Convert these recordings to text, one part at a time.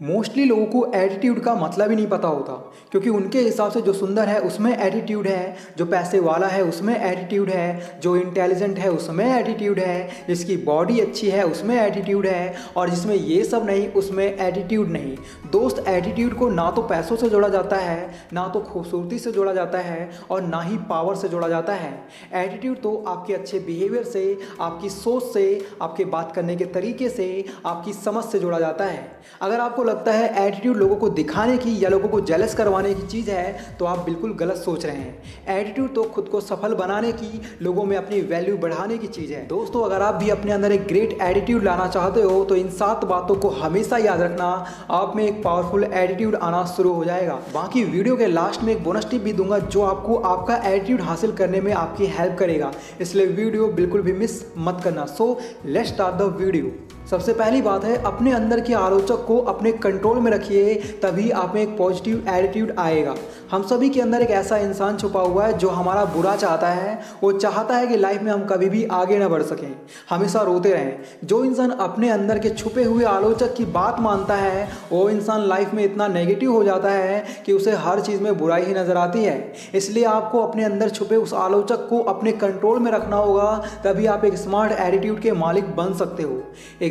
Mostly लोगों को attitude का मतलब ही नहीं पता होता, क्योंकि उनके हिसाब से जो सुंदर है, उसमें एटीट्यूड है, जो पैसे वाला है, उसमें एटीट्यूड है, जो इंटेलिजेंट है, उसमें एटीट्यूड है, जिसकी बॉडी अच्छी है, उसमें एटीट्यूड है, और जिसमें ये सब नहीं, उसमें एटीट्यूड नहीं। दोस्त एटीट्यूड को ना तो पैसों से जोड़ा जाता है, ना तो खूबसूरती से जोड़ा जाता है, और ना ही पावर से जोड़ा जाता है। एटीट्यूड तो आपके अच्छे बिहेवियर से, आपकी सोच से, आपके बात करने के तरीके से, आपकी समझ से जोड़ा जाता है। अगर आपको लगता है एटीट्यूड लोगों को दिखाने की या लोगों को जेलस करवाने की चीज़ है तो आप बिल्कुल गलत सोच रहे हैं। एटीट्यूड तो खुद को सफल बनाने की, लोगों में अपनी वैल्यू बढ़ाने की चीज़ है। दोस्तों, अगर आप भी अपने अंदर एक ग्रेट एटीट्यूड लाना चाहते हो तो इन सात बातों को हमेशा याद रखना। आप में एक पावरफुल एटीट्यूड आना शुरू हो जाएगा। बाकी वीडियो के लास्ट में एक बोनस टिप भी दूँगा, जो आपको आपका एटीट्यूड हासिल करने में आपकी हेल्प करेगा। इसलिए वीडियो बिल्कुल भी मिस मत करना। So let start the video सबसे पहली बात है, अपने अंदर के आलोचक को अपने कंट्रोल में रखिए, तभी आप में एक पॉजिटिव एटीट्यूड आएगा। हम सभी के अंदर एक ऐसा इंसान छुपा हुआ है जो हमारा बुरा चाहता है, वो चाहता है कि लाइफ में हम कभी भी आगे ना बढ़ सकें। हमेशा रोते रहें। जो इंसान अपने अंदर के छुपे हुए आलोचक की बात मानता है, वो इंसान लाइफ में इतना नेगेटिव हो जाता है कि उसे हर चीज़ में बुराई ही नज़र आती है। इसलिए आपको अपने अंदर छुपे उस आलोचक को अपने कंट्रोल में रखना होगा, तभी आप एक स्मार्ट एटीट्यूड के मालिक बन सकते हो।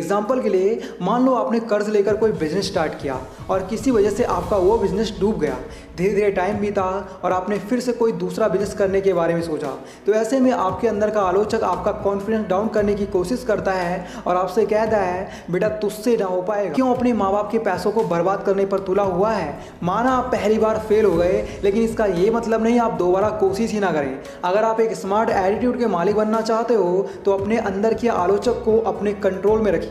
एग्ज़ाम्पल के लिए, मान लो आपने कर्ज लेकर कोई बिज़नेस स्टार्ट किया और किसी वजह से आपका वो बिज़नेस डूब गया। धीरे धीरे टाइम बीता और आपने फिर से कोई दूसरा बिज़नेस करने के बारे में सोचा। तो ऐसे में आपके अंदर का आलोचक आपका कॉन्फिडेंस डाउन करने की कोशिश करता है और आपसे कहता है, बेटा, तुझसे ना हो पाएगा। क्यों अपने माँ बाप के पैसों को बर्बाद करने पर तुला हुआ है? माना आप पहली बार फेल हो गए, लेकिन इसका ये मतलब नहीं आप दोबारा कोशिश ही ना करें। अगर आप एक स्मार्ट एटीट्यूड के मालिक बनना चाहते हो तो अपने अंदर के आलोचक को अपने कंट्रोल में रखिए।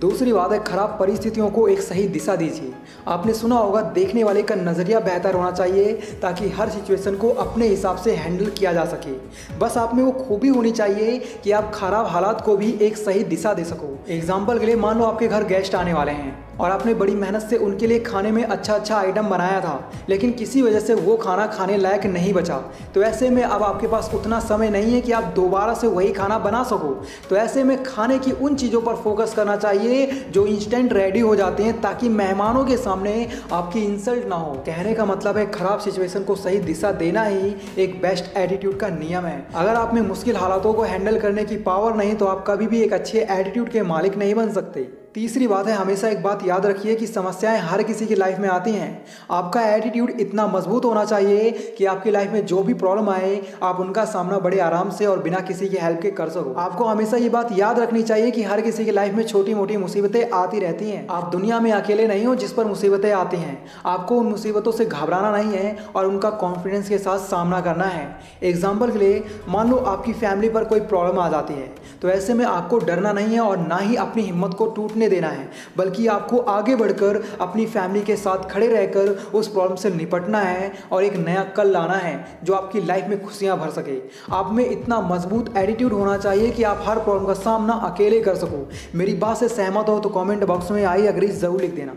दूसरी बात है, खराब परिस्थितियों को एक सही दिशा दीजिए। आपने सुना होगा, देखने वाले का नज़रिया बेहतर होना चाहिए, ताकि हर सिचुएशन को अपने हिसाब से हैंडल किया जा सके। बस आप में वो खूबी होनी चाहिए कि आप खराब हालात को भी एक सही दिशा दे सको। एग्ज़ाम्पल के लिए मान लो आपके घर गेस्ट आने वाले हैं। और आपने बड़ी मेहनत से उनके लिए खाने में अच्छा अच्छा आइटम बनाया था, लेकिन किसी वजह से वो खाना खाने लायक नहीं बचा। तो ऐसे में अब आपके पास उतना समय नहीं है कि आप दोबारा से वही खाना बना सको। तो ऐसे में खाने की उन चीज़ों पर फोकस करना चाहिए जो इंस्टेंट रेडी हो जाते हैं, ताकि मेहमानों के सामने आपकी इंसल्ट ना हो। कहने का मतलब है, खराब सिचुएशन को सही दिशा देना ही एक बेस्ट एटीट्यूड का नियम है। अगर आप में मुश्किल हालातों को हैंडल करने की पावर नहीं तो आप कभी भी एक अच्छे एटीट्यूड के मालिक नहीं बन सकते। तीसरी बात है, हमेशा एक बात याद रखिए कि समस्याएँ हर किसी की लाइफ में आती हैं। आपका एटीट्यूड इतना मज़बूत होना चाहिए कि आपकी लाइफ में जो भी प्रॉब्लम आए, आप उनका सामना बड़े आराम से और बिना किसी की हेल्प के कर सको। आपको हमेशा ये बात याद रखनी चाहिए कि हर किसी की लाइफ में छोटी मोटी मुसीबतें आती रहती हैं। आप दुनिया में अकेले नहीं हो जिस पर मुसीबतें आती हैं। आपको उन मुसीबतों से घबराना नहीं है और उनका कॉन्फिडेंस के साथ सामना करना है। एग्ज़ाम्पल के लिए, मान लो आपकी फैमिली पर कोई प्रॉब्लम आ जाती है तो ऐसे में आपको डरना नहीं है और ना ही अपनी हिम्मत को टूटने टूटने देना है, बल्कि आपको आगे बढ़कर अपनी फैमिली के साथ खड़े रहकर उस प्रॉब्लम से निपटना है और एक नया कल लाना है जो आपकी लाइफ में खुशियाँ भर सके। आप में इतना मज़बूत एटीट्यूड होना चाहिए कि आप हर प्रॉब्लम का सामना अकेले कर सको। मेरी बात से सहमत हो तो कॉमेंट बॉक्स में आई अग्री ज़रूर लिख देना।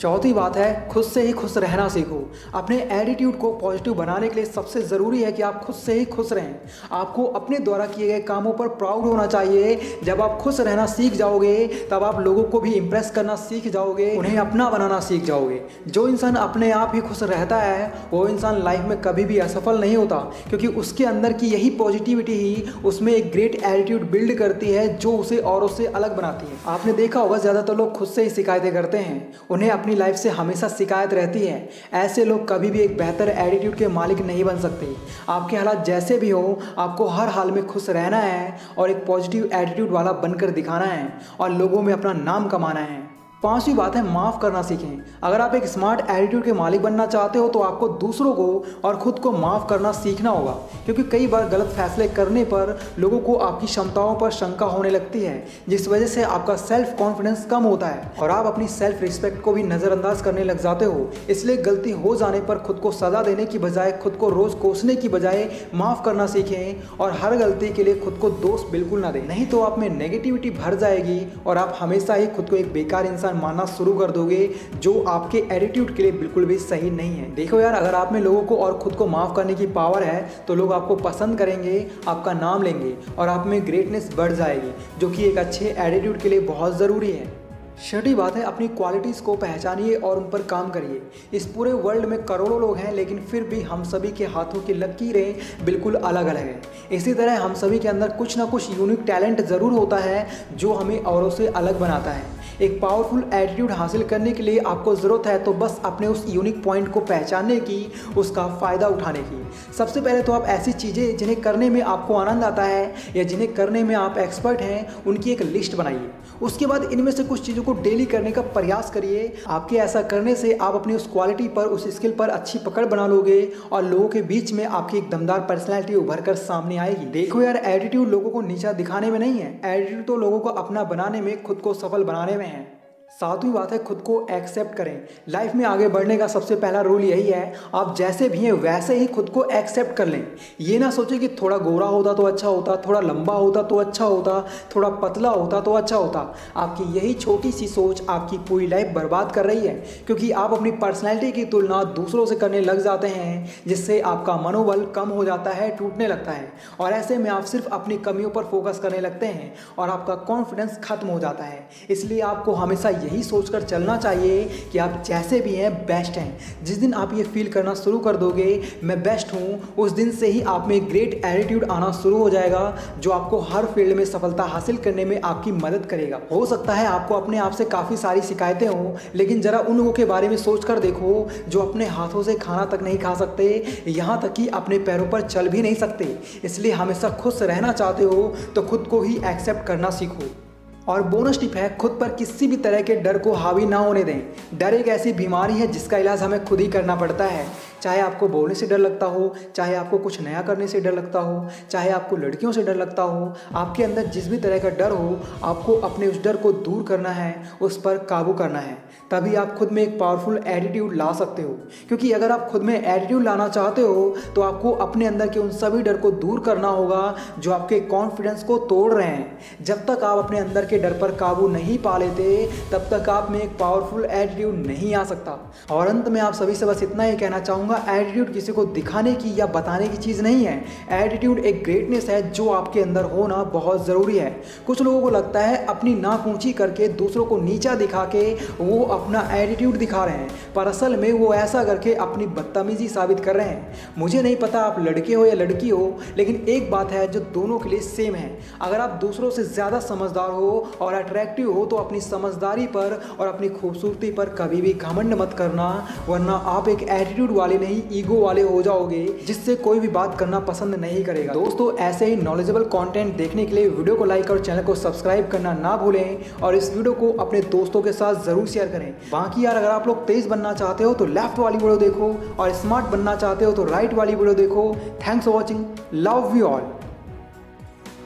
चौथी बात है, खुद से ही खुश रहना सीखो। अपने एटीट्यूड को पॉजिटिव बनाने के लिए सबसे ज़रूरी है कि आप खुद से ही खुश रहें। आपको अपने द्वारा किए गए कामों पर प्राउड होना चाहिए। जब आप खुश रहना सीख जाओगे, तब आप लोगों को भी इम्प्रेस करना सीख जाओगे, उन्हें अपना बनाना सीख जाओगे। जो इंसान अपने आप ही खुश रहता है, वो इंसान लाइफ में कभी भी असफल नहीं होता, क्योंकि उसके अंदर की यही पॉजिटिविटी ही उसमें एक ग्रेट एटीट्यूड बिल्ड करती है, जो उसे औरों से अलग बनाती है। आपने देखा होगा, ज़्यादातर लोग खुद से ही शिकायतें करते हैं। उन्हें अपनी लाइफ से हमेशा शिकायत रहती है। ऐसे लोग कभी भी एक बेहतर एटीट्यूड के मालिक नहीं बन सकते। आपके हालात जैसे भी हो, आपको हर हाल में खुश रहना है और एक पॉजिटिव एटीट्यूड वाला बनकर दिखाना है और लोगों में अपना नाम कमाना है। पांचवी बात है, माफ़ करना सीखें। अगर आप एक स्मार्ट एटीट्यूड के मालिक बनना चाहते हो तो आपको दूसरों को और खुद को माफ़ करना सीखना होगा। क्योंकि कई बार गलत फैसले करने पर लोगों को आपकी क्षमताओं पर शंका होने लगती है, जिस वजह से आपका सेल्फ कॉन्फिडेंस कम होता है और आप अपनी सेल्फ रिस्पेक्ट को भी नज़रअंदाज करने लग जाते हो। इसलिए गलती हो जाने पर खुद को सजा देने की बजाय, खुद को रोज़ कोसने की बजाय माफ़ करना सीखें और हर गलती के लिए खुद को दोस्त बिल्कुल ना दें। नहीं तो आप में नेगेटिविटी भर जाएगी और आप हमेशा ही खुद को एक बेकार इंसान इंसान मानना शुरू कर दोगे, जो आपके एटीट्यूड के लिए बिल्कुल भी सही नहीं है। देखो यार, अगर आप में लोगों को और खुद को माफ़ करने की पावर है तो लोग आपको पसंद करेंगे, आपका नाम लेंगे और आप में ग्रेटनेस बढ़ जाएगी, जो कि एक अच्छे एटीट्यूड के लिए बहुत ज़रूरी है। छठी बात है, अपनी क्वालिटीज़ को पहचानिए और उन पर काम करिए। इस पूरे वर्ल्ड में करोड़ों लोग हैं, लेकिन फिर भी हम सभी के हाथों की लकीरें बिल्कुल अलग अलग हैं। इसी तरह हम सभी के अंदर कुछ ना कुछ यूनिक टैलेंट ज़रूर होता है, जो हमें औरों से अलग बनाता है। एक पावरफुल एटीट्यूड हासिल करने के लिए आपको ज़रूरत है तो बस अपने उस यूनिक पॉइंट को पहचानने की, उसका फ़ायदा उठाने की। सबसे पहले तो आप ऐसी चीज़ें जिन्हें करने में आपको आनंद आता है, या जिन्हें करने में आप एक्सपर्ट हैं, उनकी एक लिस्ट बनाइए। उसके बाद इनमें से कुछ चीज़ों को डेली करने का प्रयास करिए। आपके ऐसा करने से आप अपनी उस क्वालिटी पर, उस स्किल पर अच्छी पकड़ बना लोगे, और लोगों के बीच में आपकी एक दमदार पर्सनैलिटी उभर कर सामने आएगी। देखो यार एटीट्यूड लोगों को नीचा दिखाने में नहीं है। एटीट्यूड तो लोगों को अपना बनाने में, खुद को सफल बनाने में है। सातवीं बात है, खुद को एक्सेप्ट करें। लाइफ में आगे बढ़ने का सबसे पहला रूल यही है, आप जैसे भी हैं, वैसे ही खुद को एक्सेप्ट कर लें। ये ना सोचें कि थोड़ा गोरा होता तो अच्छा होता, थोड़ा लंबा होता तो अच्छा होता, थोड़ा पतला होता तो अच्छा होता। आपकी यही छोटी सी सोच आपकी पूरी लाइफ बर्बाद कर रही है, क्योंकि आप अपनी पर्सनैलिटी की तुलना दूसरों से करने लग जाते हैं, जिससे आपका मनोबल कम हो जाता है, टूटने लगता है। और ऐसे में आप सिर्फ़ अपनी कमियों पर फोकस करने लगते हैं, और आपका कॉन्फिडेंस खत्म हो जाता है। इसलिए आपको हमेशा यही सोचकर चलना चाहिए कि आप जैसे भी हैं बेस्ट हैं। जिस दिन आप ये फील करना शुरू कर दोगे, मैं बेस्ट हूँ, उस दिन से ही आप में ग्रेट एटीट्यूड आना शुरू हो जाएगा, जो आपको हर फ़ील्ड में सफलता हासिल करने में आपकी मदद करेगा। हो सकता है आपको अपने आप से काफ़ी सारी शिकायतें हों, लेकिन ज़रा उन लोगों के बारे में सोच कर देखो, जो अपने हाथों से खाना तक नहीं खा सकते, यहाँ तक कि अपने पैरों पर चल भी नहीं सकते। इसलिए हमेशा खुश रहना चाहते हो तो खुद को ही एक्सेप्ट करना सीखो। और बोनस टिप है, खुद पर किसी भी तरह के डर को हावी ना होने दें। डर एक ऐसी बीमारी है जिसका इलाज हमें खुद ही करना पड़ता है। चाहे आपको बोलने से डर लगता हो, चाहे आपको कुछ नया करने से डर लगता हो, चाहे आपको लड़कियों से डर लगता हो, आपके अंदर जिस भी तरह का डर हो, आपको अपने उस डर को दूर करना है, उस पर काबू करना है। तभी आप खुद में एक पावरफुल एटीट्यूड ला सकते हो। क्योंकि अगर आप खुद में एटीट्यूड लाना चाहते हो तो आपको अपने अंदर के उन सभी डर को दूर करना होगा, जो आपके कॉन्फिडेंस को तोड़ रहे हैं। जब तक आप अपने अंदर के डर पर काबू नहीं पा लेते, तब तक आप में एक पावरफुल एटीट्यूड नहीं आ सकता। और अंत में आप सभी से बस इतना ही कहना चाहूँगा एटीट्यूड किसी को दिखाने की या बताने की चीज़ नहीं है। एटीट्यूड एक ग्रेटनेस है जो आपके अंदर होना बहुत ज़रूरी है। कुछ लोगों को लगता है अपनी नाक ऊँची करके दूसरों को नीचा दिखा के वो अपना एटीट्यूड दिखा रहे हैं, पर असल में वो ऐसा करके अपनी बदतमीजी साबित कर रहे हैं। मुझे नहीं पता आप लड़के हो या लड़की हो, लेकिन एक बात है जो दोनों के लिए सेम है। अगर आप दूसरों से ज़्यादा समझदार हो और अट्रैक्टिव हो तो अपनी समझदारी पर और अपनी खूबसूरती पर कभी भी घमंड मत करना, वरना आप एक एटीट्यूड वाले नहीं ईगो वाले हो जाओगे, जिससे कोई भी बात करना पसंद नहीं करेगा। दोस्तों, ऐसे ही नॉलेजेबल कंटेंट देखने के लिए वीडियो को लाइक और चैनल को सब्सक्राइब करना ना भूलें और इस वीडियो को अपने दोस्तों के साथ ज़रूर शेयर करें। बाकी यार, अगर आप लोग तेज बनना चाहते हो तो लेफ़्ट वाली वीडियो देखो और स्मार्ट बनना चाहते हो तो राइट वाली वीडियो देखो। Thanks for watching love you all